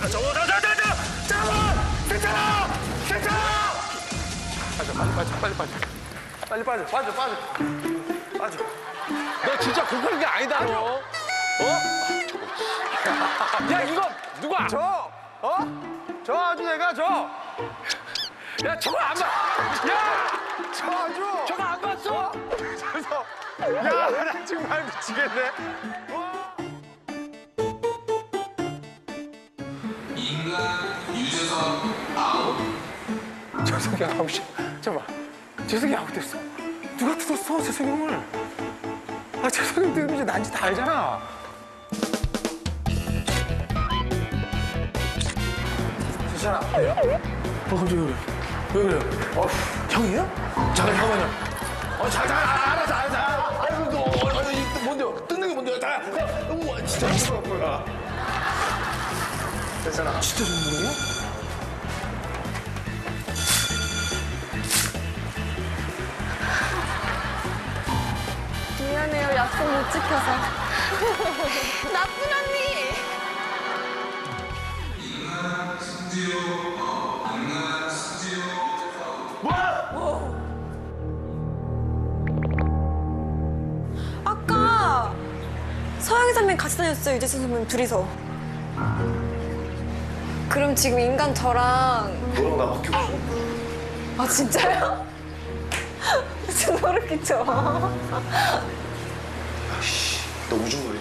저거 저저 저저 저거 괜찮아 괜찮아 빠져 빨리 빠져 빨리 빠져 빨리 빠져 빠져 빠져 빠져 너 진짜 급한 게 아니다 너. 어? 야 이거 누가? 저 어? 저 아주 내가 저야 저거 안 봐. 야 저 아주 저거 안 봤어? 저서 야나 정말 미치겠네 저 새끼 아홉 시. 잠깐만. 저 새끼 아홉 됐어. 누가 뜯었어? 저 새끼을 아저 새끼 뜯으면 난지 다 알잖아. 괜찮아. 어 갑자기 왜 그래? 왜 그래 어 형이에요? 잠깐 잠깐만요. 어 잠깐 잠깐 알았어 알았어. 알았어 아이고 너 어, 어, 이 뭔데요? 뜯는 게 뭔데요? 다 우와 진짜 무서운 거야 괜찮아 진짜 전문이야? 미안해요. 약속 못 지켜서. 나쁜 언니. 아까 서영이 선배님 같이 다녔어요. 유재석 선배님 둘이서. 그럼 지금 인간 저랑 너랑 나밖에 없어 아 진짜요? 무슨 소름 끼쳐. 너 우중거리 너 우중거리